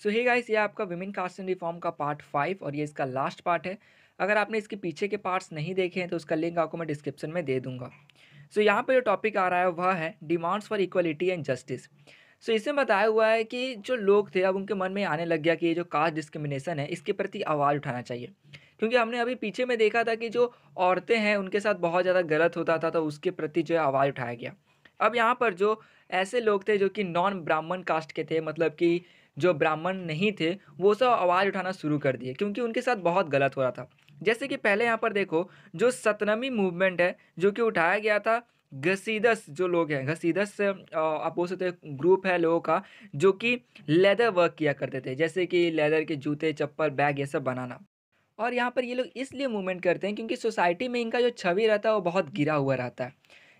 सो हे guys ये आपका women caste and reform का पार्ट फाइव और ये इसका लास्ट पार्ट है। अगर आपने इसके पीछे के पार्ट्स नहीं देखे हैं तो उसका लिंक आपको मैं डिस्क्रिप्शन में दे दूँगा। सो so, यहाँ पे जो टॉपिक आ रहा है वह है demands for equality and justice so इसमें बताया हुआ है कि जो लोग थे अब उनके मन में आने लग गया कि ये जो कास्ट डिस्क्रिमिनेशन है इसके प्रति आवाज़ उठाना चाहिए। क्योंकि हमने अभी पीछे में देखा था कि जो औरतें हैं उनके साथ बहुत ज़्यादा गलत होता था तो उसके प्रति जो है आवाज़ उठाया गया। अब यहाँ पर जो ऐसे लोग थे जो कि नॉन ब्राह्मण कास्ट के थे मतलब कि जो ब्राह्मण नहीं थे, वो सब आवाज़ उठाना शुरू कर दिए, क्योंकि उनके साथ बहुत गलत हो रहा था। जैसे कि पहले यहाँ पर देखो, जो सतनमी मूवमेंट है, जो कि उठाया गया था, घसीदस जो लोग हैं, घसीदस आप बोल सकते ग्रुप है लोगों का, जो कि लेदर वर्क किया करते थे, जैसे कि लेदर के जूते, चप्पल बैग ये सब बनाना। और यहाँ पर ये लोग इसलिए मूवमेंट करते हैं क्योंकि सोसाइटी में इनका जो छवि रहता है, वो बहुत गिरा हुआ रहता है।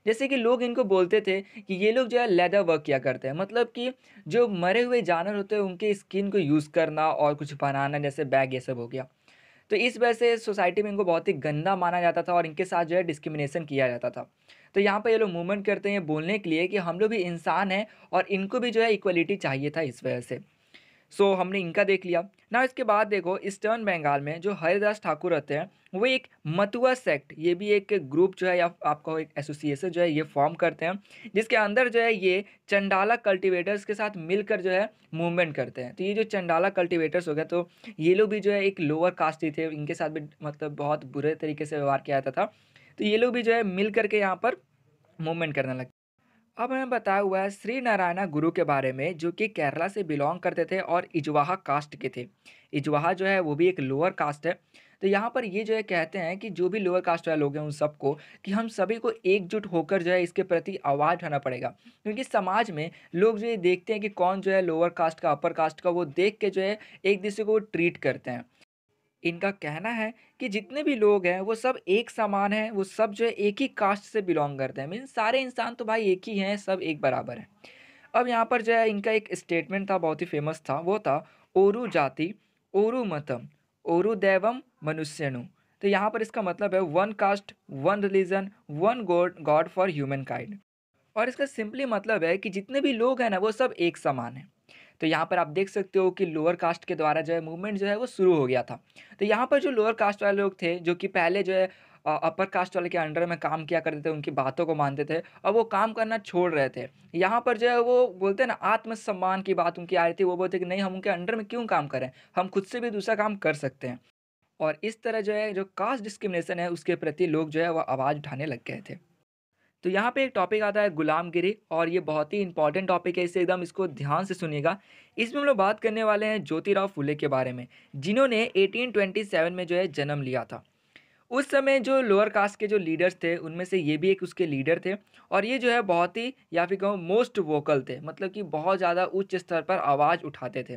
जैसे कि लोग इनको बोलते थे कि ये लोग जो है लेदर वर्क किया करते हैं। मतलब कि जो मरे हुए जानवर होते हैं, उनके स्किन को यूज़ करना और कुछ बनाना, जैसे बैग ये सब हो गया। तो इस वजह से सोसाइटी में इनको बहुत ही गंदा माना जाता था और इनके साथ जो है डिस्क्रिमिनेशन किया जाता था। तो यहाँ पर ये लोग मूवमेंट करते हैं बोलने के लिए कि हम लोग भी इंसान हैं और इनको भी जो है इक्वलिटी चाहिए था इस वजह से। सो so, हमने इनका देख लिया। ना इसके बाद देखो ईस्टर्न बंगाल में जो हरिदास ठाकुर रहते हैं वो एक मतुआ सेक्ट ये भी एक ग्रुप जो है या आपका एक एसोसिएशन जो है ये फॉर्म करते हैं जिसके अंदर जो है ये चंडाला कल्टीवेटर्स के साथ मिलकर जो है मूवमेंट करते हैं। तो ये जो चंडाला कल्टीवेटर्स हो गए तो ये लोग भी जो है एक लोअर कास्ट ही थे इनके साथ भी मतलब बहुत बुरे तरीके से व्यवहार किया जाता था। तो ये लोग भी जो है मिल करके यहाँ पर मूवमेंट करने लगे अब हमें बताया हुआ है श्री नारायणा गुरु के बारे में, जो कि केरला से बिलोंग करते थे और इजवाहा कास्ट के थे। इजवाहा जो है, वो भी एक लोअर कास्ट है। तो यहाँ पर ये जो है, कहते हैं कि जो भी लोअर कास्ट वाले लोग हैं उन सबको, कि हम सभी को एकजुट होकर जो है, इसके प्रति आवाज़ उठाना पड़ेगा। क्योंकि समाज में लोग जो ये देखते हैं कि कौन जो है, लोअर कास्ट का, अपर कास्ट का, वो देख के जो है, एक दूसरे को ट्रीट करते हैं। इनका कहना है कि जितने भी लोग हैं, वो सब एक समान हैं, वो सब जो है एक ही कास्ट से बिलोंग करते हैं। मीन सारे इंसान तो भाई एक ही हैं, सब एक बराबर हैं। अब यहाँ पर जो है इनका एक स्टेटमेंट था, बहुत ही फ़ेमस था, वो था, ओरु जाति, ओरु मतम, ओरु दैवम, मनुष्यनु। तो यहाँ पर इसका मतलब है one caste one religion one God God for humankind और इसका सिंपली मतलब है कि जितने भी लोग हैं ना, वो सब एक समान हैं। तो यहाँ पर आप देख सकते हो कि लोअर कास्ट के द्वारा जो है मूवमेंट जो है वो शुरू हो गया था। तो यहाँ पर जो लोअर कास्ट वाले लोग थे, जो कि पहले जो है अपर कास्ट वाले के अंडर में काम किया करते थे, उनकी बातों को मानते थे, और वो काम करना छोड़ रहे थे। यहाँ पर जो है वो बोलते हैं ना, आत्मसम्मान की बात उनकी आ रही थी, वो बोलते कि नहीं, हम उनके अंडर में क्यों काम करें? हम खुद से भी दूसरा काम कर सकते हैं। और इस तरह जो है, जो कास्ट डिस्क्रिमिनेशन है, उसके प्रति लोग जो है वो आवाज़ उठाने लग गए थे। तो यहाँ पे एक टॉपिक आता है गुलामगिरी और ये बहुत ही इंपॉर्टेंट टॉपिक है, इसे एकदम इसको ध्यान से सुनिएगा। इसमें हम लोग बात करने वाले हैं ज्योतिराव फुले के बारे में, जिन्होंने 1827 में जो है जन्म लिया था। उस समय जो लोअर कास्ट के जो लीडर्स थे, उनमें से ये भी एक उसके लीडर थे और ये जो है बहुत ही, या फिर कहूँ मोस्ट वोकल थे मतलब कि बहुत ज़्यादा उच्च स्तर पर आवाज़ उठाते थे।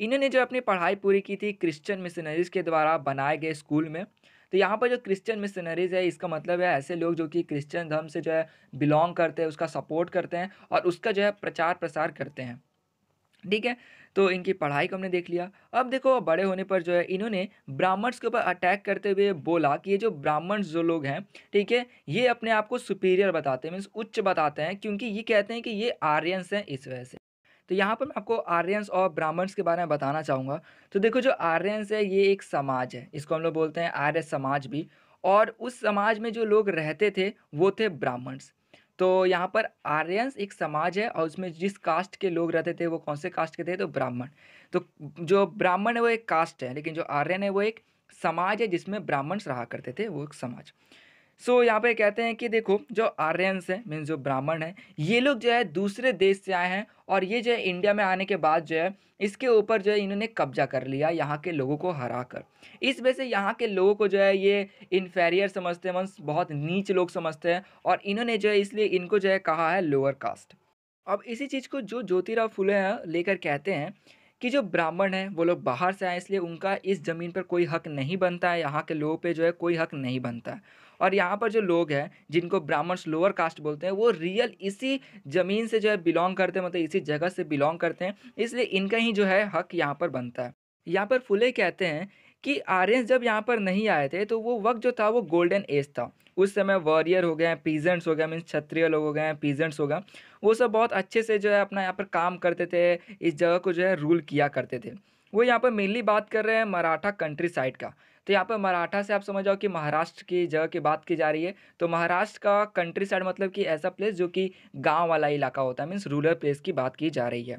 इन्होंने जो अपनी पढ़ाई पूरी की थी क्रिश्चियन मिशनरीज़ के द्वारा बनाए गए स्कूल में तो यहाँ पर जो क्रिश्चियन मिशनरीज़ है, इसका मतलब है ऐसे लोग जो कि क्रिश्चियन धर्म से जो है बिलोंग करते हैं, उसका सपोर्ट करते हैं और उसका जो है प्रचार प्रसार करते हैं। ठीक है? तो इनकी पढ़ाई को हमने देख लिया। अब देखो, बड़े होने पर जो है इन्होंने ब्राह्मण्स के ऊपर अटैक करते हुए बोला कि ये जो ब्राह्मण्स जो लोग हैं, ठीक है, ये अपने आप को सुपीरियर बताते हैं मीन्स उच्च बताते हैं, क्योंकि ये कहते हैं कि ये आर्यंस हैं इस वजह से। तो यहाँ पर मैं आपको आर्यंस और ब्राह्मण्स के बारे में बताना चाहूँगा। तो देखो जो आर्यंस है, ये एक समाज है, इसको हम लोग बोलते हैं आर्य समाज भी। और उस समाज में जो लोग रहते थे, वो थे ब्राह्मण्स। तो यहाँ पर आर्यंस एक समाज है और उसमें जिस कास्ट के लोग रहते थे, वो कौन से कास्ट के थे? तो ब्राह्मण। तो जो ब्राह्मण है, वो एक कास्ट है, लेकिन जो आर्यन है, वो एक समाज है जिसमें ब्राह्मण्स रहा करते थे, वो एक समाज। सो so, यहाँ पे कहते हैं कि देखो जो आर्यंस हैं मीन्स जो ब्राह्मण हैं ये लोग जो है दूसरे देश से आए हैं और ये जो है इंडिया में आने के बाद जो है इसके ऊपर जो है इन्होंने कब्जा कर लिया यहाँ के लोगों को हरा कर इस वजह से यहाँ के लोगों को जो है ये इन्फेरियर समझते हैं मीन्स बहुत नीच लोग समझते हैं और इन्होंने जो है इसलिए इनको जो है कहा है लोअर कास्ट अब इसी चीज़ को जो ज्योतिराव फुले लेकर कहते हैं कि जो ब्राह्मण हैं, वो लोग बाहर से आए, इसलिए उनका इस ज़मीन पर कोई हक नहीं बनता है, यहाँ के लोगों पे जो है कोई हक नहीं बनता है। और यहाँ पर जो लोग हैं, जिनको ब्राह्मण्स लोअर कास्ट बोलते हैं, वो रियल इसी ज़मीन से जो है बिलोंग करते हैं मतलब इसी जगह से बिलोंग करते हैं, इसलिए इनका ही जो है हक यहाँ पर बनता है। यहाँ पर फुले कहते हैं कि आर्यंस जब यहाँ पर नहीं आए थे तो वो वक़्त जो था वो गोल्डन एज था। उस समय वॉरियर हो गए हैं, पीजेंट्स हो गए मीन्स क्षत्रिय लोग हो गए हैं, पीजेंट्स हो गए, वो सब बहुत अच्छे से जो है अपना यहाँ पर काम करते थे, इस जगह को जो है रूल किया करते थे। वो यहाँ पर मेनली बात कर रहे हैं मराठा कंट्री साइड का। तो यहाँ पर मराठा से आप समझ जाओ कि महाराष्ट्र की जगह की बात की जा रही है। तो महाराष्ट्र का कंट्री साइड मतलब कि ऐसा प्लेस जो कि गाँव वाला इलाका होता है मीन्स रूरल प्लेस की बात की जा रही है।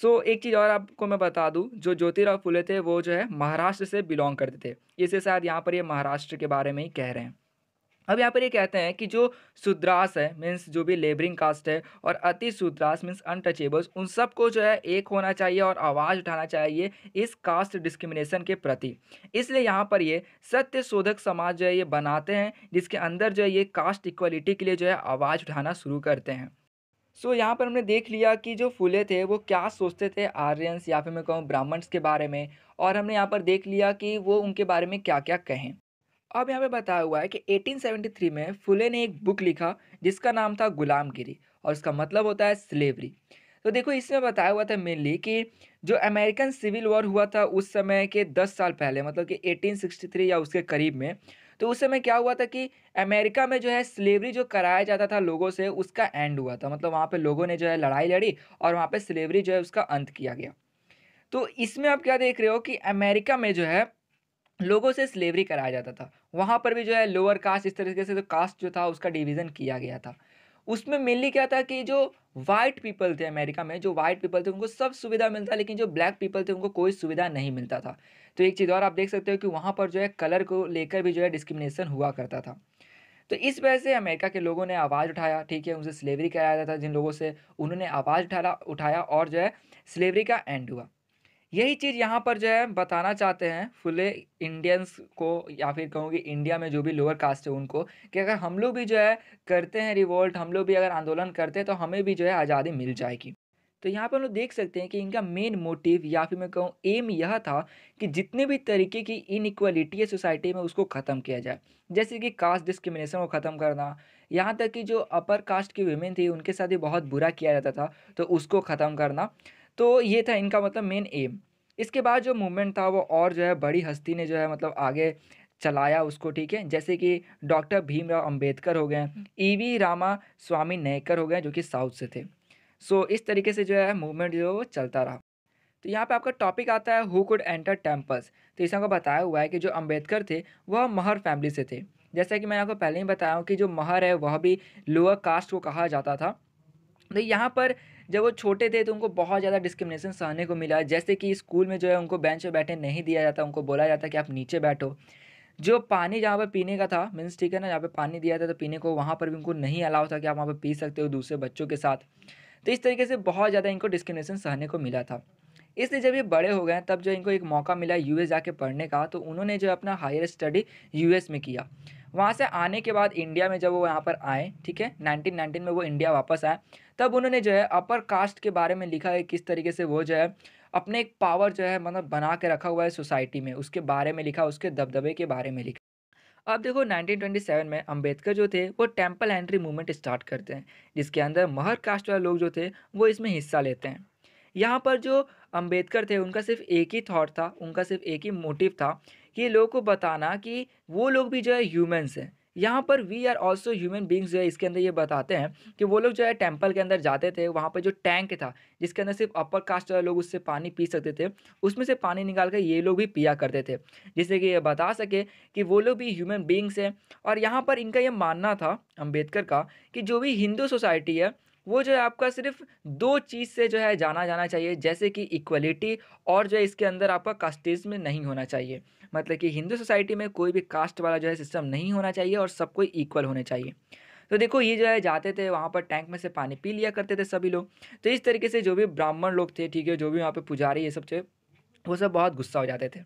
सो so, एक चीज़ और आपको मैं बता दूँ जो ज्योतिराव फुले थे वो जो है महाराष्ट्र से बिलोंग करते थे। इसे शायद यहाँ पर ये महाराष्ट्र के बारे में ही कह रहे हैं। अब यहाँ पर ये कहते हैं कि जो शुद्रास है मीन्स जो भी लेबरिंग कास्ट है और अति शुद्रास मीन्स अनटचेबल्स उन सबको जो है एक होना चाहिए और आवाज़ उठाना चाहिए इस कास्ट डिस्क्रिमिनेशन के प्रति। इसलिए यहाँ पर ये सत्य शोधक समाज जो है ये बनाते हैं जिसके अंदर जो है ये कास्ट इक्वलिटी के लिए जो है आवाज़ उठाना शुरू करते हैं। सो यहाँ पर हमने देख लिया कि जो फुले थे, वो क्या सोचते थे आर्यंस या फिर मैं कहूँ ब्राह्मण्स के बारे में? और हमने यहाँ पर देख लिया कि वो उनके बारे में क्या क्या कहें। अब यहाँ पे बताया हुआ है कि 1873 में फुले ने एक बुक लिखा, जिसका नाम था गुलामगिरी और उसका मतलब होता है स्लेवरी तो देखो, इसमें बताया हुआ था मेनली कि जो अमेरिकन सिविल वॉर हुआ था उस समय के 10 साल पहले मतलब कि 1863 या उसके करीब में तो उस समय क्या हुआ था कि अमेरिका में जो है स्लेवरी जो कराया जाता था लोगों से, उसका एंड हुआ था। मतलब वहाँ पर लोगों ने जो है लड़ाई लड़ी और वहाँ पर स्लेवरी जो है उसका अंत किया गया। तो इसमें आप क्या देख रहे हो कि अमेरिका में जो है लोगों से स्लेवरी कराया जाता था। वहाँ पर भी जो है लोअर कास्ट इस तरीके से जो कास्ट जो था उसका डिवीज़न किया गया था। उसमें मेनली क्या था कि जो वाइट पीपल थे अमेरिका में, जो वाइट पीपल थे, उनको सब सुविधा मिलता, लेकिन जो ब्लैक पीपल थे, उनको कोई सुविधा नहीं मिलता था। तो एक चीज़ और आप देख सकते हो कि वहाँ पर जो है कलर को लेकर भी जो है डिस्क्रिमिनेशन हुआ करता था। तो इस वजह से अमेरिका के लोगों ने आवाज़ उठाया, ठीक है, उनसे स्लेवरी कराया जाता था, जिन लोगों से उन्होंने आवाज़ उठाया उठाया और जो है स्लेवरी का एंड हुआ। यही चीज़ यहाँ पर जो है बताना चाहते हैं फुले इंडियंस को या फिर कहूँ कि इंडिया में जो भी लोअर कास्ट है उनको कि अगर हम लोग भी जो है करते हैं रिवोल्ट हम लोग भी अगर आंदोलन करते हैं तो हमें भी जो है आज़ादी मिल जाएगी। तो यहाँ पर हम लोग देख सकते हैं कि इनका मेन मोटिव या फिर मैं कहूँ एम यह था कि जितने भी तरीके की इनइक्वालिटी है सोसाइटी में उसको ख़त्म किया जाए। जैसे कि कास्ट डिस्क्रिमिनेशन को ख़त्म करना, यहाँ तक कि जो अपर कास्ट की वुमेन थी उनके साथ ही बहुत बुरा किया जाता था तो उसको ख़त्म करना। तो ये था इनका मतलब मेन एम इसके बाद जो मूवमेंट था वो और जो है बड़ी हस्ती ने जो है मतलब आगे चलाया उसको ठीक है? जैसे कि डॉक्टर भीमराव अंबेडकर हो गए ई वी रामा स्वामी नयकर हो गए जो कि साउथ से थे। सो so, इस तरीके से जो है मूवमेंट जो है वो चलता रहा। तो यहाँ पे आपका टॉपिक आता है हु कुड एंटर टेम्पल्स तो इसमें आपको बताया हुआ है कि जो अंबेडकर थे वह महर फैमिली से थे। जैसा कि मैंने आपको पहले ही बताया हूँ कि जो महर है वह भी लोअर कास्ट को कहा जाता था। तो यहाँ पर जब वो छोटे थे तो उनको बहुत ज़्यादा डिस्क्रिमिनेशन सहने को मिला। जैसे कि स्कूल में जो है उनको बेंच पर बैठे नहीं दिया जाता, उनको बोला जाता कि आप नीचे बैठो। जो पानी जहाँ पर पीने का था, मीन्स ठीक है ना, जहाँ पर पानी दिया था तो पीने को, वहाँ पर भी उनको नहीं अलाउ था कि आप वहाँ पर पी सकते हो दूसरे बच्चों के साथ। तो इस तरीके से बहुत ज़्यादा इनको डिस्क्रिमिनेशन सहने को मिला था। इसलिए जब ये बड़े हो गए, तब जो इनको एक मौका मिला यूएस जाके पढ़ने का तो उन्होंने जो अपना हायर स्टडी यूएस में किया। वहाँ से आने के बाद इंडिया में जब वो यहाँ पर आए, ठीक है नाइनटीन नाइनटीन में वो इंडिया वापस आए, तब उन्होंने जो है अपर कास्ट के बारे में लिखा है, किस तरीके से वो जो है अपने एक पावर जो है मतलब बना के रखा हुआ है सोसाइटी में, उसके बारे में लिखा, उसके दबदबे के बारे में लिखा। अब देखो 1927 में अंबेडकर जो थे, वो टेंपल एंट्री मूवमेंट स्टार्ट करते हैं, जिसके अंदर महर कास्ट वाले लोग जो थे, वो इसमें हिस्सा लेते हैं। यहाँ पर जो अंबेडकर थे, उनका सिर्फ़ एक ही थॉट था, उनका सिर्फ़ एक ही मोटिव था कि लोगों को बताना कि वो लोग भी जो है ह्यूमंस हैं। यहाँ पर we are also human beings जो है, इसके अंदर ये बताते हैं कि वो लोग जो है टेंपल के अंदर जाते थे, वहाँ पर जो टैंक था, जिसके अंदर सिर्फ़ अपर कास्ट वाले लोग उससे पानी पी सकते थे, उसमें से पानी निकाल कर ये लोग भी पिया करते थे। जिससे कि ये बता सके कि वो लोग भी ह्यूमन बींग्स हैं। और यहाँ पर इनका ये मानना था अंबेडकर का कि जो भी हिंदू सोसाइटी है, वो जो है आपका सिर्फ़ दो चीज़ से जो है जाना जाना चाहिए, जैसे कि इक्वलिटी और जो है इसके अंदर आपका कास्टेज में नहीं होना चाहिए। मतलब कि हिंदू सोसाइटी में कोई भी कास्ट वाला जो है सिस्टम नहीं होना चाहिए और सब कोई इक्वल होने चाहिए। तो देखो, ये जो है जाते थे, वहाँ पर टैंक में से पानी पी लिया करते थे सभी लोग। तो इस तरीके से जो भी ब्राह्मण लोग थे, ठीक है, जो भी वहाँ पर पुजारी, ये सब थे, वो सब बहुत गुस्सा हो जाते थे।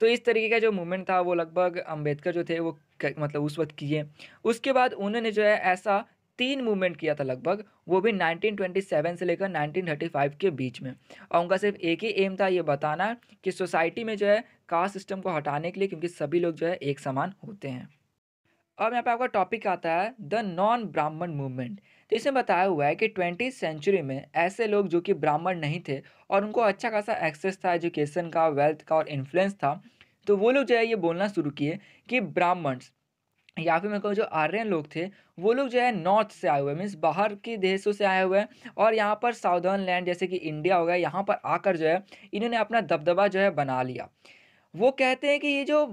तो इस तरीके का जो मूवमेंट था, वो लगभग अंबेडकर जो थे, वो मतलब उस वक्त किए। उसके बाद उन्होंने जो है ऐसा तीन मूवमेंट किया था लगभग, वो भी 1927 से लेकर 1935 के बीच में। और उनका सिर्फ़ एक ही एम था, ये बताना कि सोसाइटी में जो है कास्ट सिस्टम को हटाने के लिए क्योंकि सभी लोग जो है एक समान होते हैं। अब यहाँ पे आपका टॉपिक आता है द नॉन ब्राह्मण मूवमेंट तो इसमें बताया हुआ है कि ट्वेंटी सेंचुरी में ऐसे लोग जो कि ब्राह्मण नहीं थे और उनको अच्छा खासा एक्सेस था एजुकेशन का वेल्थ का और इन्फ्लुएंस था तो वो लोग जो है ये बोलना शुरू किए कि ब्राह्मण्स, या फिर मैं कहूँ जो आर्यन लोग थे, वो लोग जो है नॉर्थ से आए हुए मीन्स बाहर के देशों से आए हुए हैं और यहाँ पर साउदर्न लैंड जैसे कि इंडिया हो गया, यहाँ पर आकर जो है इन्होंने अपना दबदबा जो है बना लिया। वो कहते हैं कि ये जो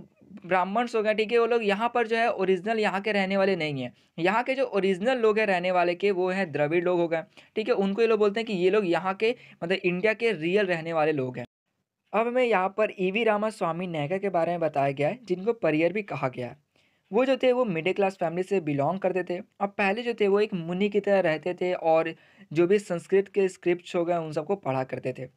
ब्राह्मण्स हो गए ठीक है, वो लोग यहाँ पर जो है ओरिजिनल यहाँ के रहने वाले नहीं हैं। यहाँ के जो ओरिजिनल लोग हैं रहने वाले के, वो हैं द्रविड़ लोग हो गए, ठीक है। उनको ये लोग बोलते हैं कि ये लोग यहाँ के मतलब इंडिया के रियल रहने वाले लोग हैं। अब हमें यहाँ पर ई वी रामा स्वामी नैगा के बारे में बताया गया है, जिनको परियर भी कहा गया है। वो जो थे, वो मिडिल क्लास फैमिली से बिलोंग करते थे। और पहले जो थे, वो एक मुनि की तरह रहते थे और जो भी संस्कृत के स्क्रिप्ट हो गए, उन सबको पढ़ा करते थे।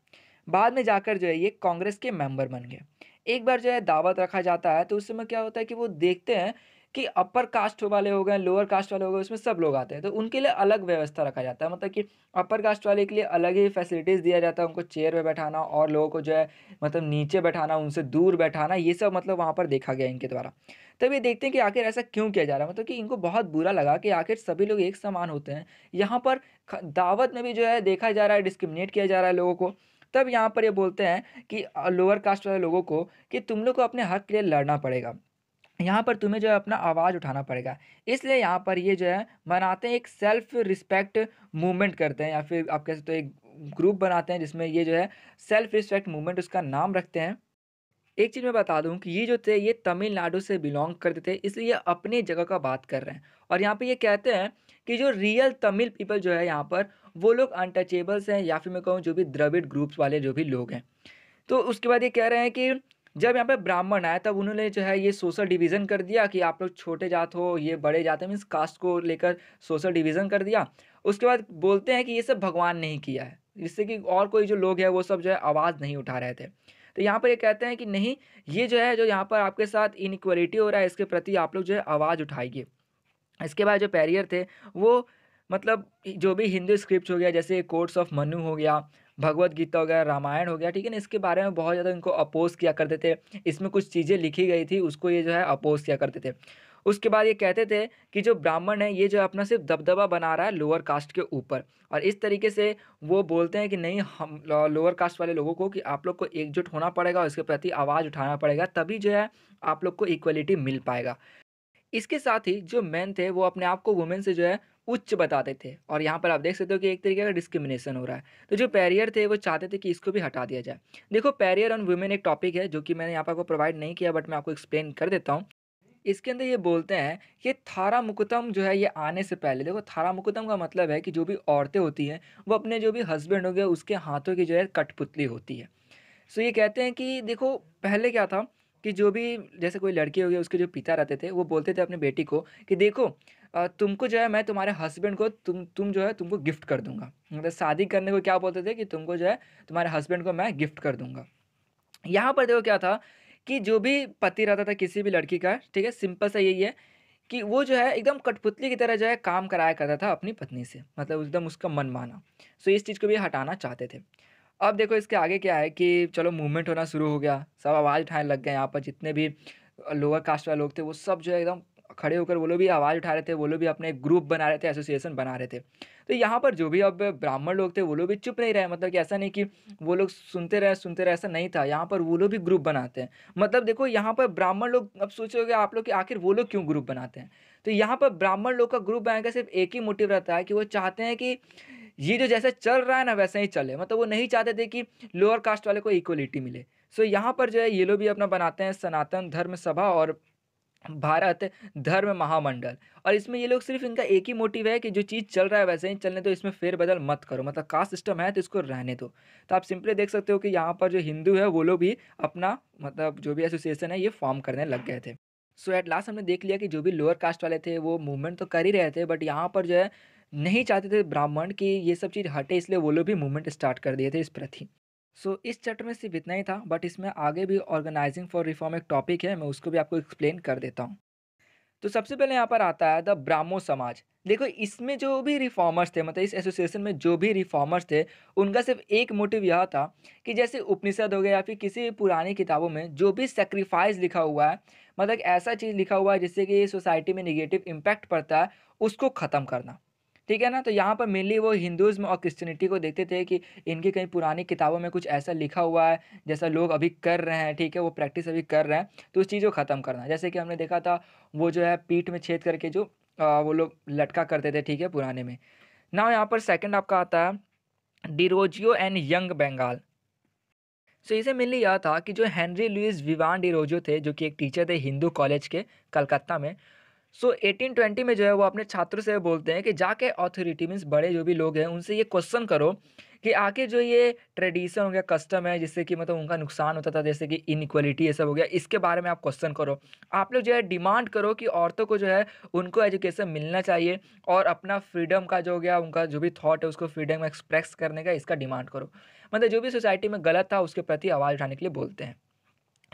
बाद में जाकर जो है, ये कांग्रेस के मेंबर बन गए। एक बार जो है दावत रखा जाता है तो उस समय क्या होता है कि वो देखते हैं कि अपर कास्ट वाले हो गए लोअर कास्ट वाले हो गए, उसमें सब लोग आते हैं। तो उनके लिए अलग व्यवस्था रखा जाता है। मतलब कि अपर कास्ट वाले के लिए अलग ही फैसिलिटीज़ दिया जाता है, उनको चेयर पे बैठाना और लोगों को जो है मतलब नीचे बैठाना, उनसे दूर बैठाना, ये सब मतलब वहाँ पर देखा गया इनके द्वारा। तब ये देखते हैं कि आखिर ऐसा क्यों किया जा रहा है? मतलब कि इनको बहुत बुरा लगा कि आखिर सभी लोग एक समान होते हैं। यहाँ पर दावत में भी जो है देखा जा रहा है डिस्क्रिमिनेट किया जा रहा है लोगों को। तब यहाँ पर ये बोलते हैं कि लोअर कास्ट वाले लोगों को कि तुम लोग को अपने हक के लिए लड़ना पड़ेगा। यहाँ पर तुम्हें जो है अपना आवाज़ उठाना पड़ेगा। इसलिए यहाँ पर ये जो है मनाते हैं एक सेल्फ रिस्पेक्ट मूवमेंट करते हैं या फिर आप कह सकते हो एक ग्रुप बनाते हैं जिसमें ये जो है सेल्फ रिस्पेक्ट मूवमेंट उसका नाम रखते हैं। एक चीज़ मैं बता दूँ कि ये जो थे, ये तमिलनाडु से बिलोंग करते थे, इसलिए ये अपनी जगह का बात कर रहे हैं। और यहाँ पे ये कहते हैं कि जो रियल तमिल पीपल जो है यहाँ पर वो लोग अनटचेबल्स हैं, या फिर मैं कहूँ जो भी द्रविड ग्रुप्स वाले जो भी लोग हैं। तो उसके बाद ये कह रहे हैं कि जब यहाँ पे ब्राह्मण आए तब उन्होंने जो है ये सोशल डिवीज़न कर दिया कि आप लोग छोटे जात हो, ये बड़े जात है मीन्स कास्ट को लेकर सोशल डिवीज़न कर दिया। उसके बाद बोलते हैं कि ये सब भगवान ने ही किया है, जिससे कि और कोई जो लोग हैं, वो सब जो है आवाज़ नहीं उठा रहे थे। तो यहाँ पर ये कहते हैं कि नहीं, ये जो है जो यहाँ पर आपके साथ इनक्वलिटी हो रहा है, इसके प्रति आप लोग जो है आवाज़ उठाइए। इसके बाद जो पैरियर थे, वो मतलब जो भी हिंदू स्क्रिप्ट हो गया, जैसे कोर्ट्स ऑफ़ मनु हो गया भगवत गीता हो गया रामायण हो गया, ठीक है ना, इसके बारे में बहुत ज़्यादा इनको अपोज किया करते थे। इसमें कुछ चीज़ें लिखी गई थी, उसको ये जो है अपोज किया करते थे। उसके बाद ये कहते थे कि जो ब्राह्मण है, ये जो अपना सिर्फ़ दबदबा बना रहा है लोअर कास्ट के ऊपर। और इस तरीके से वो बोलते हैं कि नहीं, हम लोअर कास्ट वाले लोगों को कि आप लोग को एकजुट होना पड़ेगा और इसके प्रति आवाज़ उठाना पड़ेगा, तभी जो है आप लोग को इक्वलिटी मिल पाएगा। इसके साथ ही जो मैन थे, वो अपने आप को वुमेन से जो है उच्च बताते थे। और यहाँ पर आप देख सकते हो कि एक तरीके का डिस्क्रिमिनेशन हो रहा है। तो जो पैरियर थे, वो चाहते थे कि इसको भी हटा दिया जाए। देखो पैरियर ऑन वुमेन एक टॉपिक है, जो कि मैंने यहाँ पर आपको प्रोवाइड नहीं किया बट मैं आपको एक्सप्लेन कर देता हूँ। इसके अंदर ये बोलते हैं कि थारा मुकुतम जो है, ये आने से पहले, देखो थारा मुकुतम का मतलब है कि जो भी औरतें होती हैं, वो अपने जो भी हस्बैंड हो गए, उसके हाथों की जो है, कठपुतली होती है। सो ये कहते हैं कि, देखो, पहले क्या था कि जो भी, जैसे कोई लड़की हो गई, उसके जो पिता रहते थे, वो बोलते थे अपनी बेटी को कि, देखो तुमको जो है मैं तुम्हारे हस्बैंड को तुम तुम जो है तुमको गिफ्ट कर दूँगा। मतलब शादी करने को क्या बोलते थे कि तुमको जो है तुम्हारे हस्बैंड को मैं गिफ्ट कर दूँगा। यहाँ पर देखो क्या था कि जो भी पति रहता था किसी भी लड़की का, ठीक है सिंपल सा यही है कि वो जो है एकदम कठपुतली की तरह जो है काम कराया करता था अपनी पत्नी से मतलब एकदम उसका मन माना। सो इस चीज़ को भी हटाना चाहते थे। अब देखो इसके आगे क्या है कि चलो मूवमेंट होना शुरू हो गया, सब आवाज़ उठाने लग गए यहाँ पर जितने भी लोअर कास्ट वाले लोग थे वो सब जो है एकदम खड़े होकर वो लोग भी आवाज़ उठा रहे थे वो लोग भी अपने ग्रुप बना रहे थे एसोसिएशन बना रहे थे। तो यहाँ पर जो भी अब ब्राह्मण लोग थे वो लोग भी चुप नहीं रहे मतलब कि ऐसा नहीं कि वो लोग सुनते रहे सुनते रहे ऐसा नहीं था। यहाँ पर वो लोग भी ग्रुप बनाते हैं। मतलब देखो यहाँ पर ब्राह्मण लोग अब सोचोगे आप लोग कि आखिर वो लोग क्यों ग्रुप बनाते हैं? तो यहाँ पर ब्राह्मण लोग का ग्रुप बनाने का सिर्फ़ एक ही मोटिव रहता है कि वो चाहते हैं कि ये जो जैसे चल रहा है ना वैसे ही चले। मतलब वो नहीं चाहते थे कि लोअर कास्ट वाले को इक्वलिटी मिले। सो so, यहाँ पर जो है ये लोग भी अपना बनाते हैं सनातन धर्म सभा और भारत धर्म महामंडल। और इसमें ये लोग सिर्फ़ इनका एक ही मोटिव है कि जो चीज़ चल रहा है वैसे ही चलने दो, इसमें फेरबदल मत करो। मतलब कास्ट सिस्टम है तो इसको रहने दो। तो आप सिंपली देख सकते हो कि यहाँ पर जो हिंदू है, वो लोग भी अपना मतलब जो भी एसोसिएशन है, ये फॉर्म करने लग गए थे। सो एट लास्ट हमने देख लिया कि जो भी लोअर कास्ट वाले थे, वो मूवमेंट तो कर ही रहे थे बट यहाँ पर जो है, नहीं चाहते थे ब्राह्मण कि ये सब चीज़ हटे, इसलिए वो लोग भी मूवमेंट स्टार्ट कर दिए थे इस प्रति। सो so, इस चैप्टर में सिर्फ़ इतना ही था बट इसमें आगे भी ऑर्गेनाइजिंग फॉर रिफॉर्म एक टॉपिक है मैं उसको भी आपको एक्सप्लेन कर देता हूँ। तो सबसे पहले यहाँ पर आता है द ब्राह्मो समाज। देखो इसमें जो भी रिफॉर्मर्स थे मतलब इस एसोसिएशन में जो भी रिफॉर्मर्स थे उनका सिर्फ़ एक मोटिव यह था कि जैसे उपनिषद हो गया या फिर किसी भी पुरानी किताबों में जो भी सेक्रीफाइस लिखा हुआ है मतलब ऐसा चीज़ लिखा हुआ है जिससे कि सोसाइटी में निगेटिव इम्पैक्ट पड़ता है उसको ख़त्म करना। ठीक है ना? तो यहाँ पर मेनली वो हिंदुइज़्म और क्रिश्चियनिटी को देखते थे कि इनकी कहीं पुरानी किताबों में कुछ ऐसा लिखा हुआ है, जैसा लोग अभी कर रहे हैं, ठीक है? वो प्रैक्टिस अभी कर रहे हैं, तो उस चीज़ को ख़त्म करना। जैसे कि हमने देखा था वो जो है पीठ में छेद करके जो अ, वो लोग लटका करते थे, ठीक है? पुराने में। ना यहाँ पर सेकेंड आपका आता है Derozio and young Bengal. So so, इसे मेनली यह था कि जो हेनरी लुइस विवान डिरोजियो थे, जो कि एक टीचर थे हिंदू कॉलेज के कलकत्ता में। सो 1820 में जो है वो अपने छात्रों से बोलते हैं कि जाके अथॉरिटी मीन्स बड़े जो भी लोग हैं, उनसे ये क्वेश्चन करो कि आके जो ये ट्रेडिशन हो गया कस्टम है, जिससे कि मतलब उनका नुकसान होता था, जैसे कि इनइक्वालिटी ये सब हो गया, इसके बारे में आप क्वेश्चन करो। आप लोग जो है डिमांड करो कि औरतों को जो है उनको एजुकेशन मिलना चाहिए और अपना फ्रीडम का जो हो गया, उनका जो भी थॉट है, उसको फ्रीडम में एक्सप्रेस करने का इसका डिमांड करो। मतलब जो भी सोसाइटी में गलत था, उसके प्रति आवाज़ उठाने के लिए बोलते हैं।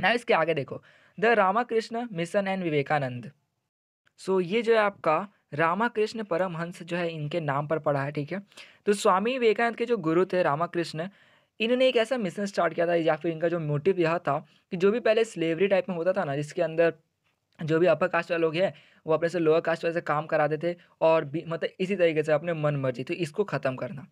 ना इसके आगे देखो। The Ramakrishna mission and Vivekananda so ये जो है आपका रामाकृष्ण परमहंस जो है इनके नाम पर पड़ा है, ठीक है? तो स्वामी विवेकानंद के जो गुरु थे रामाकृष्ण, इन्होंने एक ऐसा मिशन स्टार्ट किया था या फिर इनका जो मोटिव यह था कि जो भी पहले स्लेवरी टाइप में होता था ना, जिसके अंदर जो भी अपर कास्ट वाले लोग हैं, वो अपने से लोअर कास्ट वाले से काम कराते थे और भी मतलब इसी तरीके से अपने मन मर्ज़ी तो इसको ख़त्म करना।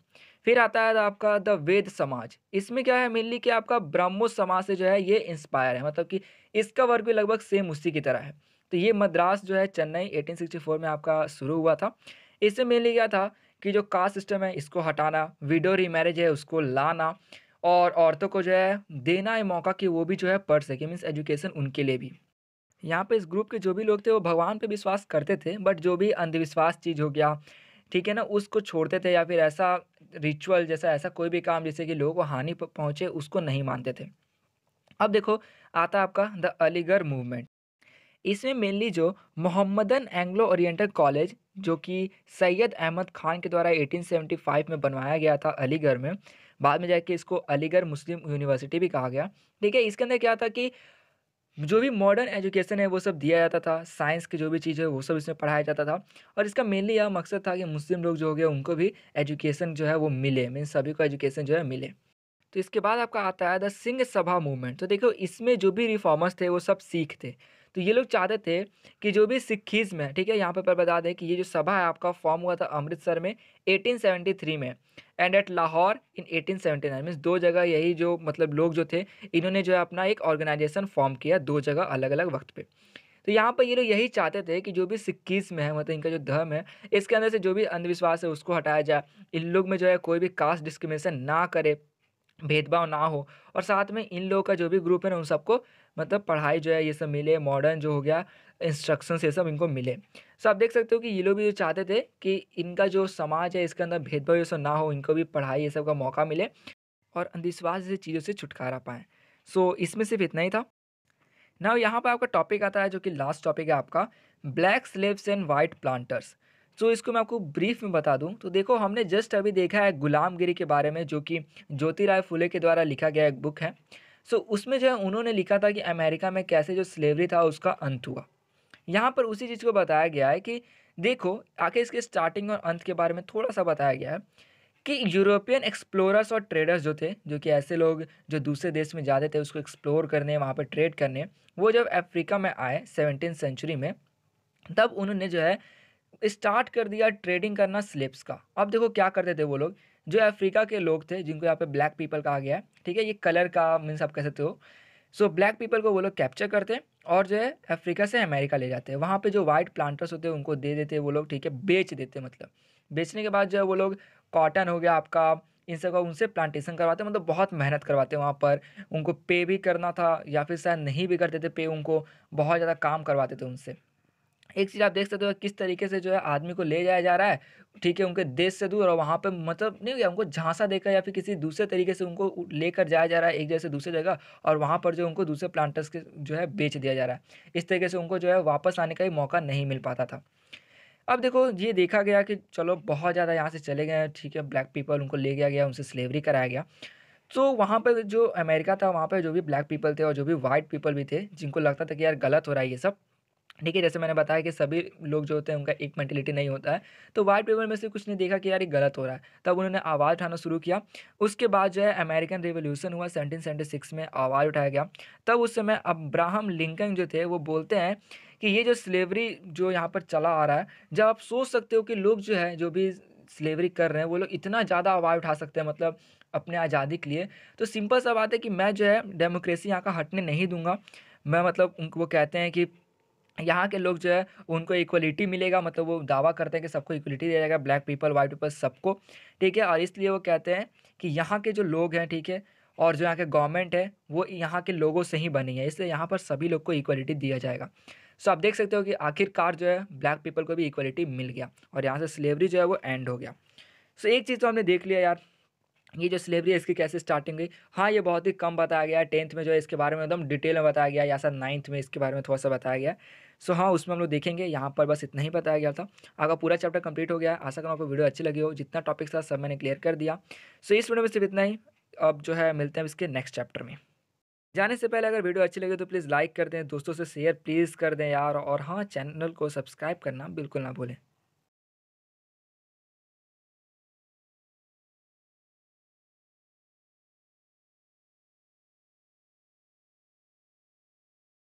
फिर आता है आपका द वेद समाज। इसमें क्या है मेनली कि आपका ब्रह्मो समाज से जो है ये इंस्पायर है मतलब कि इसका वर्क भी लगभग सेम उसी की तरह है। तो ये मद्रास जो है चेन्नई 1864 में आपका शुरू हुआ था। इससे मेनली क्या था कि जो कास्ट सिस्टम है, इसको हटाना विडो रीमैरिज है, उसको लाना और औरतों को जो है देना है मौका कि वो भी जो है पढ़ सके मीन्स एजुकेशन उनके लिए भी। यहाँ पे इस ग्रुप के जो भी लोग थे, वो भगवान पे विश्वास करते थे बट जो भी अंधविश्वास चीज़ हो गया, ठीक है ना, उसको छोड़ते थे या फिर ऐसा रिचुअल जैसा, ऐसा कोई भी काम जिससे कि लोगों को हानि पहुँचे, उसको नहीं मानते थे। अब देखो, आता आपका द अलीगढ़ मूवमेंट इसमें मेनली जो मोहम्मदन एंग्लो ओरिएंटल कॉलेज, जो कि सैयद अहमद खान के द्वारा 1875 में बनवाया गया था अलीगढ़ में, बाद में जाके इसको अलीगढ़ मुस्लिम यूनिवर्सिटी भी कहा गया। ठीक है इसके अंदर क्या था कि जो भी मॉडर्न एजुकेशन है, वो सब दिया जाता था साइंस की जो भी चीज़ है, वो सब इसमें पढ़ाया जाता था। और इसका मेनली यह मकसद था कि मुस्लिम लोग जो हो गए, उनको भी एजुकेशन जो है, वो मिले, मीन सभी को एजुकेशन जो है, मिले। तो इसके बाद आपका आता है द सिंह सभा मूवमेंट तो देखो, इसमें जो भी रिफॉर्मर्स थे, वो सब सिख थे। तो ये लोग चाहते थे कि जो भी सिखिज़्म है ठीक है, यहाँ पर बता दें कि ये जो सभा है, आपका फॉर्म हुआ था अमृतसर में 1873 में and at Lahore in 1879 means दो जगह यही जो मतलब लोग जो थे, इन्होंने जो है अपना एक ऑर्गेनाइजेशन फॉर्म किया दो जगह अलग अलग वक्त पे। तो यहाँ पर ये लोग यही चाहते थे कि जो भी सिक्किज़्म है मतलब इनका जो धर्म है, इसके अंदर से जो भी अंधविश्वास है, उसको हटाया जाए, इन लोग में जो है कोई भी कास्ट डिस्क्रिमिनेशन ना करे, भेदभाव ना हो और साथ में इन लोगों का जो भी ग्रुप है ना, उन सबको मतलब पढ़ाई जो है, ये सब मिले मॉडर्न जो हो गया इंस्ट्रक्शंस ये सब इनको मिले। सो आप देख सकते हो कि ये लोग भी जो चाहते थे कि इनका जो समाज है, इसके अंदर भेदभाव ये सब ना हो, इनको भी पढ़ाई ये सब का मौका मिले और अंधविश्वास जैसी चीज़ों से छुटकारा पाएँ। सो इसमें सिर्फ़ इतना ही था। ना यहाँ पर आपका टॉपिक आता है, जो कि लास्ट टॉपिक है आपका black slaves and white planters so इसको मैं आपको ब्रीफ में बता दूँ तो देखो, हमने जस्ट अभी देखा है गुलामगिरी के बारे में, जो कि ज्योतिराय फुले के द्वारा लिखा गया एक बुक है। सो उसमें जो है उन्होंने लिखा था कि अमेरिका में कैसे जो स्लेवरी था, उसका अंत हुआ। यहाँ पर उसी चीज़ को बताया गया है कि देखो आखिर इसके स्टार्टिंग और अंत के बारे में थोड़ा सा बताया गया है कि यूरोपियन एक्सप्लोरर्स और ट्रेडर्स जो थे, जो कि ऐसे लोग जो दूसरे देश में जाते थे, उसको एक्सप्लोर करने, वहाँ पर ट्रेड करने, वो जब अफ्रीका में आए सेवनटीन सेंचुरी में, तब उन्होंने जो है स्टार्ट कर दिया ट्रेडिंग करना स्लेब्स का। अब देखो क्या करते थे वो लोग? जो अफ्रीका के लोग थे, जिनको यहाँ पे ब्लैक पीपल कहा गया है, ठीक है? ये कलर का मीन्स आप कह सकते हो। सो ब्लैक पीपल को वो लोग कैप्चर करते हैं और जो है अफ्रीका से अमेरिका ले जाते हैं। वहाँ पे जो वाइट प्लांटर्स होते हैं, उनको दे देते हैं वो लोग, ठीक है? बेच देते हैं मतलब। बेचने के बाद जो है वो लोग कॉटन हो गया आपका, इन सब का उनसे प्लांटेशन करवाते मतलब बहुत मेहनत करवाते हैं वहाँ पर। उनको पे भी करना था या फिर शायद नहीं भी करते थे पे उनको बहुत ज़्यादा काम करवाते थे उनसे। एक चीज़ आप देख सकते हो किस तरीके से जो है आदमी को ले जाया जा रहा है। ठीक है, उनके देश से दूर और वहाँ पे मतलब नहीं गया उनको झांसा देकर या फिर किसी दूसरे तरीके से उनको लेकर जाया जा रहा है एक जगह से दूसरी जगह और वहाँ पर जो उनको दूसरे प्लांटर्स के जो है बेच दिया जा रहा है। इस तरीके से उनको जो है वापस आने का ही मौका नहीं मिल पाता था। अब देखो, ये देखा गया कि चलो बहुत ज़्यादा यहाँ से चले गए, ठीक है ब्लैक पीपल उनको ले गया गया, उनसे स्लेवरी कराया गया। तो वहाँ पर जो अमेरिका था, वहाँ पर जो भी ब्लैक पीपल थे और जो भी वाइट पीपल भी थे, जिनको लगता था कि यार गलत हो रहा है ये सब ठीक है, जैसे मैंने बताया कि सभी लोग जो होते हैं, उनका एक मेंटेलिटी नहीं होता है तो वाइट पेपर में से कुछ ने देखा कि यार ये गलत हो रहा है। तब उन्होंने आवाज़ उठाना शुरू किया। उसके बाद जो है अमेरिकन रिवोल्यूशन हुआ सेवनटीन सेवेंटी सिक्स में आवाज़ उठाया गया। तब उस समय अब्राहम लिंकन जो थे, वो बोलते हैं कि ये जो स्लेवरी जो यहाँ पर चला आ रहा है, जब आप सोच सकते हो कि लोग जो है, जो भी स्लेवरी कर रहे हैं, वो लोग इतना ज़्यादा आवाज़ उठा सकते हैं मतलब अपने आज़ादी के लिए। तो सिंपल सा बात है कि मैं जो है डेमोक्रेसी यहाँ का हटने नहीं दूँगा। मैं मतलब उनको वो कहते हैं कि यहाँ के लोग जो है, उनको इक्वलिटी मिलेगा मतलब वो दावा करते हैं कि सबको इक्वलिटी दिया जाएगा ब्लैक पीपल वाइट पीपल सबको। ठीक है, और इसलिए वो कहते हैं कि यहाँ के जो लोग हैं, ठीक है, और जो यहाँ के गवर्नमेंट है, वो यहाँ के लोगों से ही बनी है, इसलिए यहाँ पर सभी लोग को इक्वलिटी दिया जाएगा। सो आप देख सकते हो कि आखिरकार जो है ब्लैक पीपल को भी इक्वलिटी मिल गया, और यहाँ से स्लेवरी जो है, वो एंड हो गया। सो एक चीज़ तो हमने देख लिया यार ये जो स्लेवरी है, इसकी कैसे स्टार्टिंग हुई? हाँ ये बहुत ही कम बताया गया टेंथ में जो है, इसके बारे में एकदम डिटेल में बताया गया या सर नाइन्थ में इसके बारे में थोड़ा सा बताया गया सो हाँ उसमें हम लोग देखेंगे, यहाँ पर बस इतना ही बताया गया था। अगर पूरा चैप्टर कंप्लीट हो गया, आशा करूँ आपको वीडियो अच्छी लगी हो। जितना टॉपिक था, सब मैंने क्लियर कर दिया। सो इस वीडियो में सिर्फ़ इतना ही। अब जो है, मिलते हैं इसके नेक्स्ट चैप्टर में। जाने से पहले अगर वीडियो अच्छी लगे तो प्लीज़ लाइक कर दें। दोस्तों से शेयर प्लीज़ कर दें यार। और हाँ चैनल को सब्सक्राइब करना बिल्कुल ना भूलें।